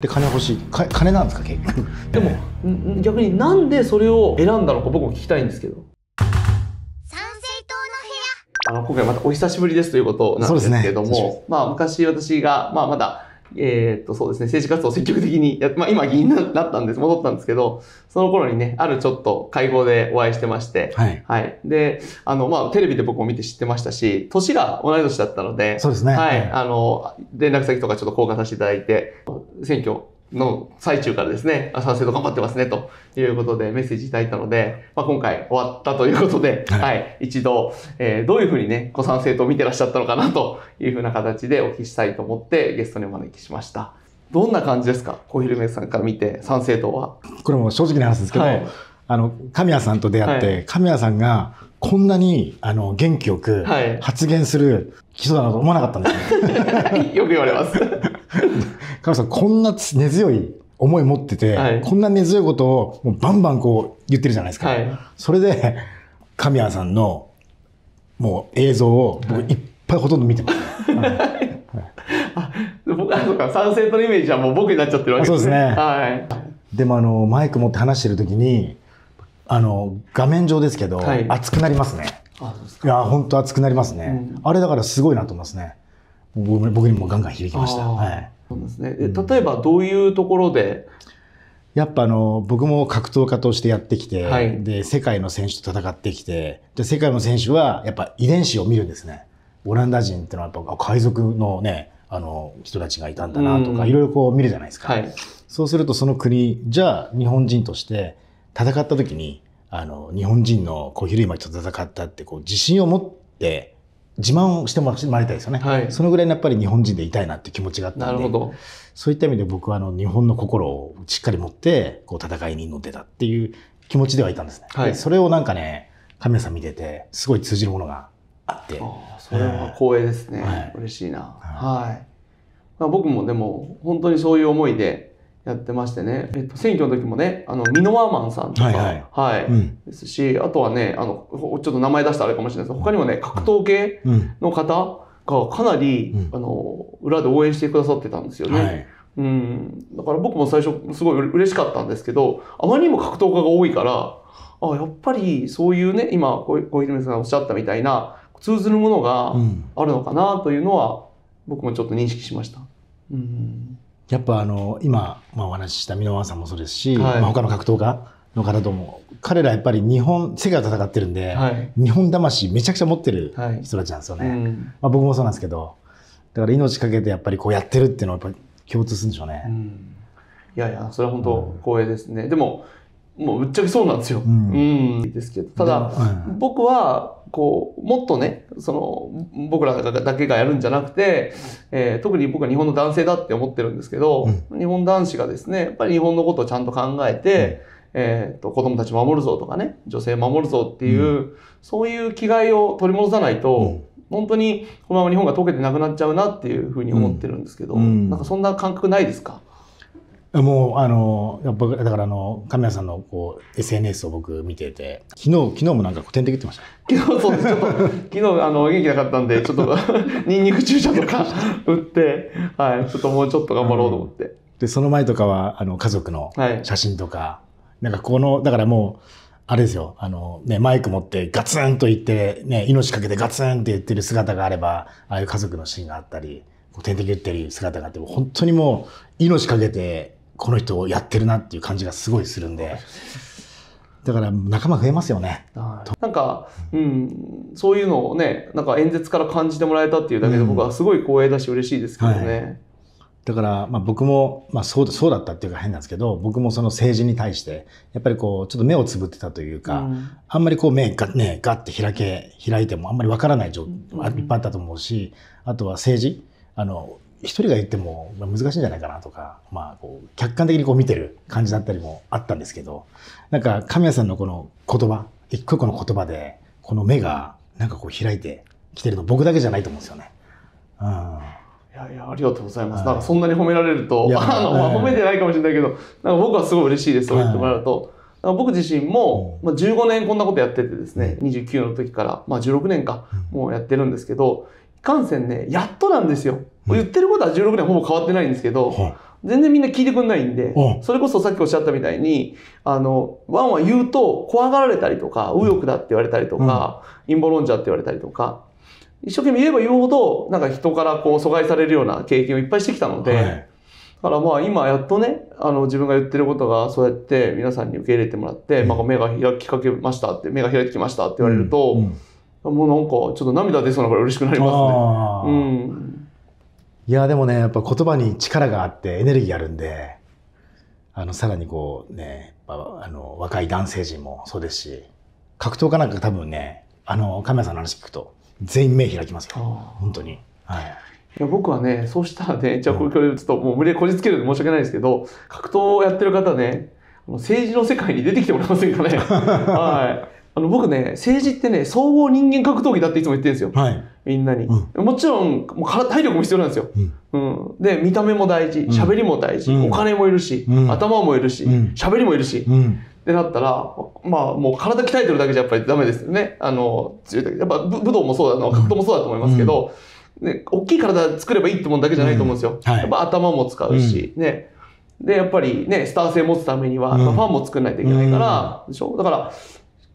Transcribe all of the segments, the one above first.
で金欲しい。か金なんですか結局？でも、ん逆になんでそれを選んだのか僕も聞きたいんですけど。参政党の部屋。あの、今回またお久しぶりですということなんですけどそうですね。も、まあ昔私が、まあまだ、えーっと、そうですね、政治活動を積極的にやって、まあ今議員になったんです、戻ったんですけど、その頃にね、あるちょっと会合でお会いしてまして、はい。はい。で、あの、まあテレビで僕も見て知ってましたし、年が同い年だったので、そうですね。はい。あの、連絡先とかちょっと交換させていただいて、選挙の最中からですね、あ参政党頑張ってますね、ということでメッセージいただいたので、まあ、今回終わったということで、はい。はい、一度、えーどういうふうにね、ご参政党を見てらっしゃったのかなというふうな形でお聞きしたいと思ってゲストにお招きしました。どんな感じですか？小昼めさんから見て、参政党は？これも正直な話ですけど、はい。あの神谷さんと出会って、はい。神谷さんがこんなにあの元気よくはい。発言する人だなと思わなかったんですよ、よく言われます。神谷さんこんな根強い思い持ってて、はい。こんな根強いことをもうバンバンこう言ってるじゃないですか、はい。それで神谷さんのもう映像を僕い。っぱいほとんど見てます、はい。僕は、そうか、参政党のイメージはもう僕になっちゃってるわけですね。そうですね。はい。でもあのマイク持って話してる時にあの画面上ですけど、はい。熱くなりますね。あ、そうですか。いや本当熱くなりますね、うん。あれだからすごいなと思いますね。僕僕にもガンガン響きました、はい、そうですね。え例えばどういうところで、やっぱあの僕も格闘家としてやってきて、はい。で世界の選手と戦ってきてで世界の選手はやっぱ遺伝子を見るんですね。オランダ人ってのはやっぱあ海賊のねあの人たちがいたんだなとか、うん。いろいろこう見るじゃないですか、はい。そうするとその国じゃあ日本人として戦った時にあの日本人の小比類巻と戦ったってこう自信を持って自慢をしてもらいたいですよね、はいそのぐらいのやっぱり日本人でいたいなっていう気持ちがあったんでなるほど。そういった意味で僕はあの日本の心をしっかり持ってこう戦いに乗ってたっていう気持ちではいたんですね、はいでそれをなんかね神谷さん見ててすごい通じるものがあってそれは光栄ですね。はい嬉しいな。ははい。まあ、僕もでも、本当にそういう思いでやってましてね。えっと、選挙の時もね、あの、ミノワーマンさんとか、はいはいはいうんですし、あとはね、あの、ほちょっと名前出したらあれかもしれないですけど、他にもね、格闘系うんの方がかなり、うんあの、裏で応援してくださってたんですよね。はいうん。だから僕も最初すごいう嬉しかったんですけど、あまりにも格闘家が多いから、あやっぱりそういうね、今、小小泉さんがおっしゃったみたいな、通ずるものがうんあるのかなというのは、僕もちょっと認識しました。うん。やっぱあの今、まあ、お話しした箕輪さんもそうですし、はいまあ、他の格闘家の方とも彼らやっぱり日本世界と戦ってるんで、はい。日本魂めちゃくちゃ持ってるはい人たちなんですようね、ん。まあ、僕もそうなんですけどだから命かけてやっぱりこうやってるっていうのはやっぱり共通するんでしょうね、うんいやいや、それは本当光栄ですね。でも、もうぶっちゃけそうなんですよ。ううん。ん。ですけど、ただ、うん僕はこうもっとねその僕らだけがやるんじゃなくて、えー特に僕は日本の男性だって思ってるんですけど、日本男子がですねやっぱり日本のことをちゃんと考えて、えー、と子供たち守るぞとかね女性守るぞっていう、そういう気概を取り戻さないと、うん。本当にこのまま日本が溶けてなくなっちゃうなっていうふうに思ってるんですけど、うん。なんかそんな感覚ないですか？もうあのやっぱだからあの神谷さんのこう SNS を僕見てて昨日昨日もなんか点滴打ってました昨日そうです。ちょっと、昨日あの元気なかったんで、ちょっと ニンニク注射とか打って、はい、ちょっともうちょっと頑張ろうと思って。でその前とかはあの家族のはい。写真とか、なんかこのだからもうあれですよあの、ね、マイク持ってガツンと言って、ね、命かけてガツンって言ってる姿があればああいう家族のシーンがあったり点滴打ってる姿があって本当にもう命かけてこの人をやってるなっていう感じがすごいするんで。だから仲間増えますよね。はい。なんか、うん、そういうのをね、なんか演説から感じてもらえたっていうだけでうん。僕はすごい光栄だし嬉しいですけどね。だから、まあ、僕も、まあ、そうそうだったっていうか変なんですけど僕もその政治に対してやっぱりこうちょっと目をつぶってたというか、うん。あんまりこう目がねガッて開け開いてもあんまりわからない状うん。況いっぱいあったと思うしあとは政治あの一人が言ってもまあ難しいんじゃないかなとか、まあ、こう客観的にこう見てる感じだったりもあったんですけどなんか神谷さんのこの言葉一個一個の言葉でこの目がなんかこう開いてきてるの僕だけじゃないと思うんですよね。うんいやいや、ありがとうございます。はいなんかそんなに褒められると あの、まあはい褒めてないかもしれないけど、なんか僕はすごい嬉しいです、そう言ってもらうと。僕自身も、まあ、15年こんなことやっててですね、29の時から、まあ16年か、もうやってるんですけど、いかんせんね、やっとなんですよ。うん言ってることは16年ほぼ変わってないんですけど、は全然みんな聞いてくんないんでう、んそれこそさっきおっしゃったみたいに、あの、ワンは言うと怖がられたりとか、右翼だって言われたりとか、陰謀論者って言われたりとか、一生懸命言えば言うほど、なんか人からこう阻害されるような経験をいっぱいしてきたので、はい。だからまあ今やっとね、あの自分が言ってることがそうやって皆さんに受け入れてもらって、まあ目が開きかけましたって、目が開いてきましたって言われると、うん。もうなんかちょっと涙出そうなぐらい嬉しくなりますね。うん。いや、でもね、やっぱ言葉に力があってエネルギーあるんで、あの、さらにこうね、あの、若い男性陣もそうですし、格闘家なんか多分ね、あの、カメラさんの話聞くと、全員目開きますよ。本当に。はい。いや僕はね、そうしたらね、じゃあこれ、ちょっともう無理やりこじつけるんで申し訳ないですけど、格闘をやってる方ね、政治の世界に出てきてもらえませんかね。はい。あの僕ね、政治ってね、総合人間格闘技だっていつも言ってるんですよ。はい。みんなに。うもちろん、もう体力も必要なんですよ。うん。うん。で、見た目も大事、喋りも大事、うんお金もいるし、うん頭もいるしうん、喋、りもいるし、うん。ってなったら、まあもう体鍛えてるだけじゃやっぱりダメですよね。あの、強いだけやっぱ武武道もそうだの、格闘もそうだと思いますけど、ね、大きい体作ればいいってもんだけじゃないと思うんですよ。うんはいやっぱ頭も使うし、ね。で、やっぱりね、スター性持つためには、ファンも作んないといけないから、でしょ？だから、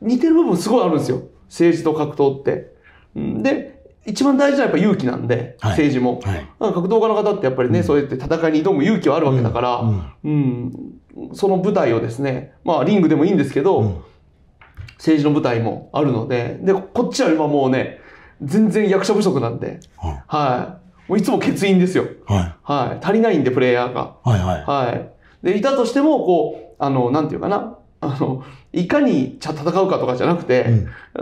似てる部分すごいあるんですよ。政治と格闘って。うんで、一番大事なやっぱ勇気なんで、はい政治も。はい。格闘家の方ってやっぱりね、うんそうやって戦いに挑む勇気はあるわけだから、うんうん、その舞台をですね、まあリングでもいいんですけど、うん政治の舞台もあるので、で、こっちは今もうね、全然役者不足なんで、はいはい。もういつも欠員ですよ。はい。はい。足りないんで、プレイヤーが。はい。はい。はい。で、いたとしても、こう、あの、なんていうかな、あの、いかにちゃ戦うかとかじゃなくて、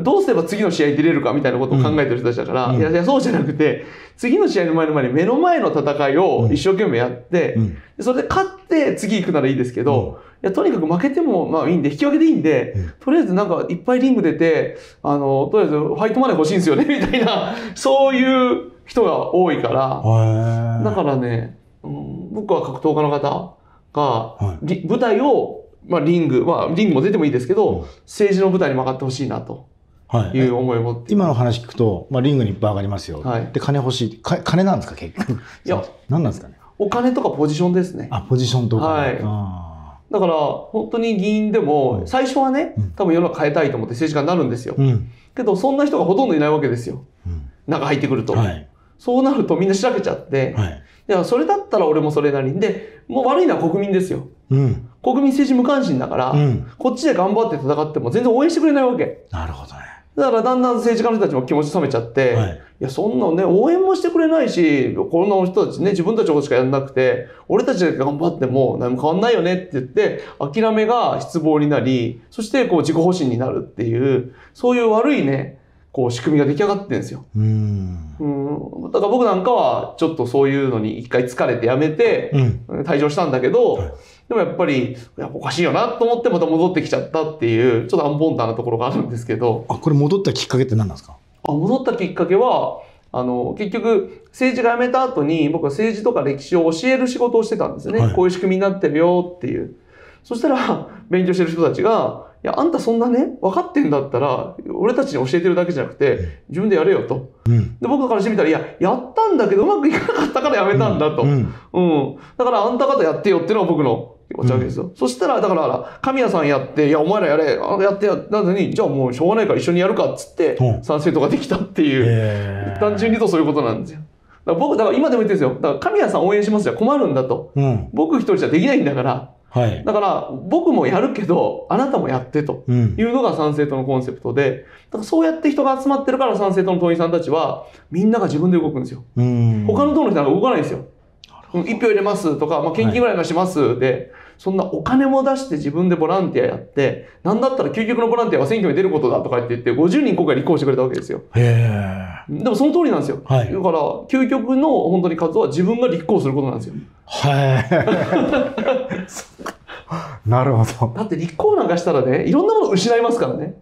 どうすれば次の試合に出れるかみたいなことを考えてる人たちだから、うん。いやいや、そうじゃなくて、次の試合の前の前に目の前の戦いを一生懸命やって、うん。でそれで勝って次行くならいいですけど、いやとにかく負けてもまあいいんで、引き分けでいいんで、うん。とりあえずなんかいっぱいリング出て、あの、とりあえずファイトマネー欲しいんですよね、みたいな、そういう人が多いから、はい。だからね、うん、僕は格闘家の方が、はり舞台を、まあリング、まあリングも出てもいいですけど、うん政治の舞台に曲がってほしいなとはい。いう思いを持って。今の話聞くと、まあ、リングにいっぱい上がりますよ。はいで、金欲しい。か金なんですか、結局？いや、何なんですかね？お金とかポジションですね。あ、ポジションとか。はいあだから、本当に議員でもう、ん最初はねうん、多分世の中変えたいと思って政治家になるんですよー。うん。けど、そんな人がほとんどいないわけですよ。うん中入ってくると。はい。そうなるとみんなしらけちゃって、はい。いや、それだったら俺もそれなりに。で、もう悪いのは国民ですよ。うん。国民政治無関心だから、うん。こっちで頑張って戦っても全然応援してくれないわけ。なるほどね。だからだんだん政治家の人たちも気持ち冷めちゃって、はいい、や、そんなね、応援もしてくれないし、こんな人たちね、自分たちのことしかやんなくて、俺たちだけ頑張っても何も変わんないよねって言って、諦めが失望になり、そしてこう自己保身になるっていう、そういう悪いね、こう仕組みが出来上がってるんですよ。うん。うん。だから僕なんかは、ちょっとそういうのに一回疲れてやめて、うん。退場したんだけど、はいでもやっぱり、いやおかしいよなと思ってまた戻ってきちゃったっていう、ちょっとアンボンタンなところがあるんですけど、あ、これ戻ったきっかけって何なんですか？あ戻ったきっかけは、あの、結局、政治が辞めた後に、僕は政治とか歴史を教える仕事をしてたんですよね。はいこういう仕組みになってるよっていう。そしたら、勉強してる人たちが、いや、あんたそんなね、分かってんだったら、俺たちに教えてるだけじゃなくて、自分でやれよと。うん。で、僕からしてみたら、いや、やったんだけど、うまくいかなかったからやめたんだと。うん。うん。だから、あんた方やってよっていうのが僕の気持ちわけですよ。そしたら、だから、神谷さんやって、いや、お前らやれ、あやってや、なのに、じゃあもうしょうがないから一緒にやるかっつってう、ん賛成とかできたっていう、へー単純に言うとそういうことなんですよ。だから僕、だから今でも言ってるんですよ。だから神谷さん応援しますじゃ困るんだと。うん。僕一人じゃできないんだから。はい。だから、僕もやるけど、あなたもやってと。うんい。うのが参政党のコンセプトで、だからそうやって人が集まってるから参政党の党員さんたちは、みんなが自分で動くんですよ。うん。他の党の人なんか動かないんですよ。うん一票入れますとか、まあ、献金ぐらいがしますで、そんなお金も出して自分でボランティアやって、なんだったら究極のボランティアは選挙に出ることだとか言って言って、50人今回立候補してくれたわけですよ。でもその通りなんですよ。はいだから、究極の本当に活動は自分が立候補することなんですよ。はい。なるほど。だって立候補なんかしたらね、いろんなものを失いますからね。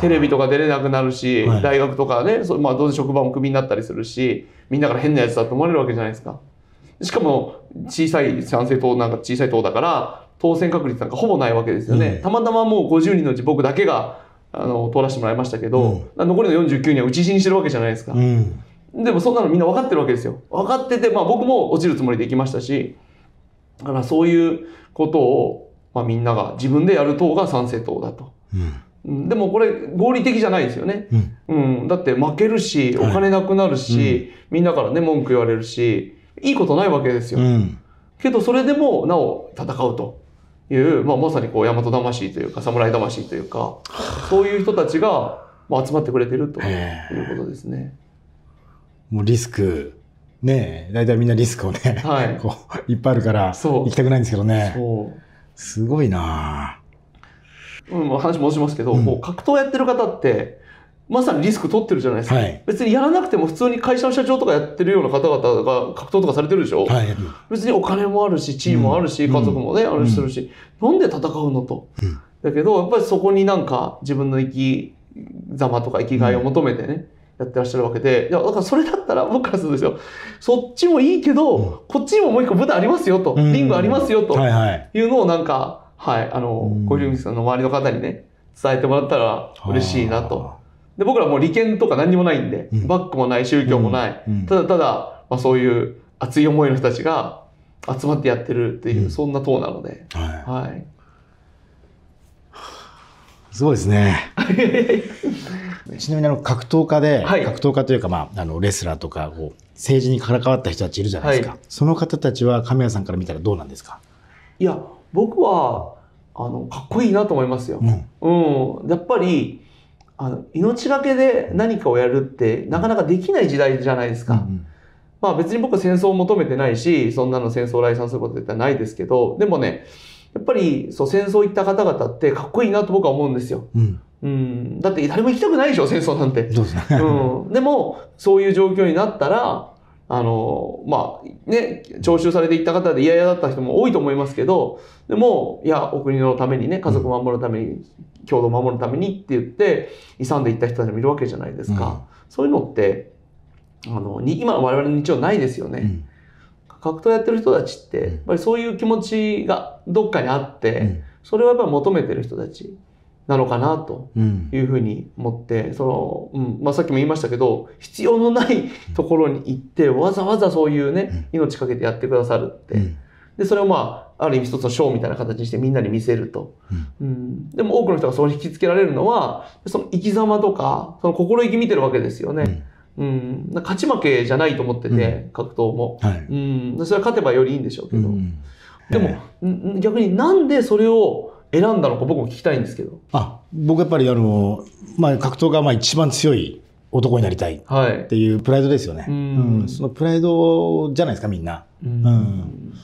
テレビとか出れなくなるし、はい大学とかね、そまあどうせ職場もクビになったりするし、みんなから変なやつだと思われるわけじゃないですか。しかも、小さい参政党なんか小さい党だから、当選確率なんかほぼないわけですよね。うんたまたまもう50人のうち僕だけが、あの、通らせてもらいましたけど、残りの49人は打ち死にしてるわけじゃないですか。うん。でもそんなのみんな分かってるわけですよ。分かってて、まあ僕も落ちるつもりで行きましたし、だからそういうことを、まあ、みんなが自分でやる党が参政党だと。うん。うんでもこれ合理的じゃないですよね。うん。うん。だって負けるし、おはい金なくなるし、みんなからね、文句言われるし、いいことないわけですよ。うん。けどそれでもなお戦うという、まあ、まさにこう大和魂というか侍魂というかそういう人たちが、まあ、集まってくれてるといへうことですね。もうリスク、ねえ、大体みんなリスクをね、はい こう、いっぱいあるから、行きたくないんですけどね。すごいなうん、まあ話戻しますけど、うんこう格闘やってる方ってまさにリスク取ってるじゃないですか、はい。別にやらなくても普通に会社の社長とかやってるような方々が格闘とかされてるでしょ、はい。別にお金もあるし地位もあるし、うん。家族もね、うんあるし。するし、なんで戦うのと、うん。だけどやっぱりそこになんか自分の生き様とか生きがいを求めてね、やってらっしゃるわけで。いやだからそれだったら僕からするとですよ。そっちもいいけど、うん。こっちにももう一個舞台ありますよと、うん。リングありますよと、はいはい。いうのをなんか、はい、あのうん、小泉さんの周りの方にね、伝えてもらったら嬉しいなと。で、僕らもう利権とか何にもないんで、うん。バックもない、宗教もない、うん。うん。ただただ、まあ、そういう熱い思いの人たちが集まってやってるっていう、うん。そんな党なので、ははい。い。すごいですね。ちなみにあの格闘家で、はい。格闘家というか、まあ、あのレスラーとかこう政治に関わった人たちいるじゃないですか、はい。その方たちは神谷さんから見たらどうなんですか、いや、僕は、あの、かっこいいなと思いますよ。うん。うん。やっぱり、あの、命がけで何かをやるって、なかなかできない時代じゃないですか。うんまあ別に僕は戦争を求めてないし、そんなの戦争を来賛すること絶対ないですけど、でもね、やっぱりそう戦争行った方々ってかっこいいなと僕は思うんですよ。うんうん。だって誰も行きたくないでしょ、戦争なんて。そうですね。うん。でも、そういう状況になったら、あの、まあ、ね、徴収されていった方で嫌々だった人も多いと思いますけど、でも、いや、お国のためにね、家族を守るために、共同を守るためにって言って、勇んでいった人たちもいるわけじゃないですか。そういうのって、あの、に今の我々の日常ないですよね。うん。格闘やってる人たちって、うん。やっぱりそういう気持ちがどっかにあって、うん。それをやっぱり求めてる人たちなのかなとうん。いうふうに思って、その、うん、まあさっきも言いましたけど、必要のないところに行って、わざわざそういうね、命かけてやってくださるって。うん。で、それをまあ、ある意味一つのショーみたいな形にしてみんなに見せると。うん、でも多くの人がそれに引きつけられるのは、その生き様とか、その心意気見てるわけですよね。うん、勝ち負けじゃないと思ってて、格闘も。はい。うん、それは勝てばよりいいんでしょうけど。うん。でも逆になんでそれを選んだのか僕も聞きたいんですけど。あ僕やっぱりあの、まあ、格闘がまあ一番強い男になりたいっはい。ていうプライドですよね。うんうんそのプライドじゃないですかみんな。うんん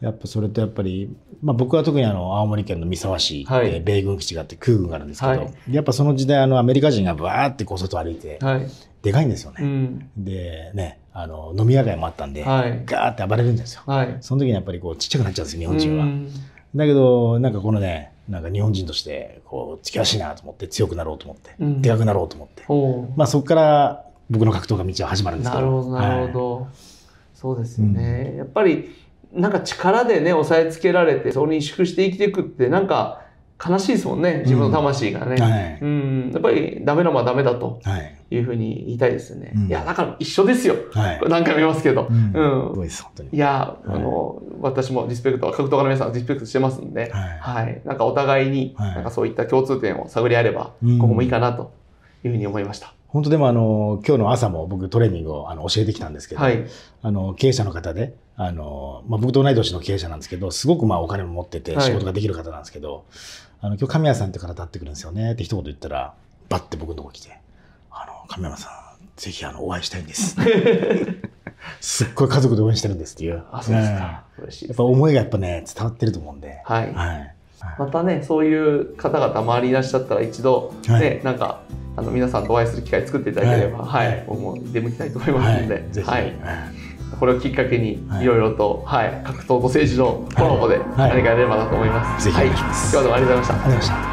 やっぱそれとやっぱり、まあ、僕は特にあの青森県の三沢市はいで米軍基地があって空軍があるんですけど、はいやっぱその時代あのアメリカ人がバーってこう外歩いてはい。でかいんですよね。うん。でねあの飲み屋街もあったんで、はいガーって暴れるんですよ。はい。その時にやっぱりこうちっちゃくなっちゃうんですよ日本人は。うんだけどなんかこのねなんか日本人としてこう付き合わしいなと思って強くなろうと思って、うんでかくなろうと思って、まあ、そこから僕の格闘家道は始まるんですけど。なるほど、なるほはいど。そうですよね。やっぱり、なんか力でね、押さえつけられて、それに萎縮して生きていくって、なんか悲しいですもんね、自分の魂がね。はいうん。やっぱりダメなもんはダメだとはいいうふうに言いたいですね。うんいや、だから一緒ですよ。はい何回も言いますけど。うんうんすごいです本当に。いや、はいあの、私もリスペクト、格闘家の皆さんリスペクトしてますんで、はいはい。なんかお互いに、はいなんかそういった共通点を探り合えれば、うんここもいいかなというふうに思いました。本当でもあの今日の朝も僕トレーニングをあの教えてきたんですけど、はい。あの経営者の方であの、まあ、僕と同い年の経営者なんですけどすごくまあお金も持っててはい仕事ができる方なんですけど、あの今日神谷さんって方立ってくるんですよねって一言言ったらバッて僕のとこ来て「あの神山さんぜひあのお会いしたいんです」すっごい家族で応援してるんですっていう。あ、そうですねか。嬉しいやっ。ぱ思いがやっぱね伝わってると思うんで、はい。はい。またね、そういう方々周りにいらっしゃったら一度、ね、はい。なんか、あの、皆さんとお会いする機会作っていただければ、はい。はい、僕も出向きたいと思いますので、はい。はい。これをきっかけに、はい。いろいろと、はい、格闘と政治のコラボではい。何かやれればなと思います。ぜひお願いします。はい、今日はどうもありがとうございました。ありがとうございました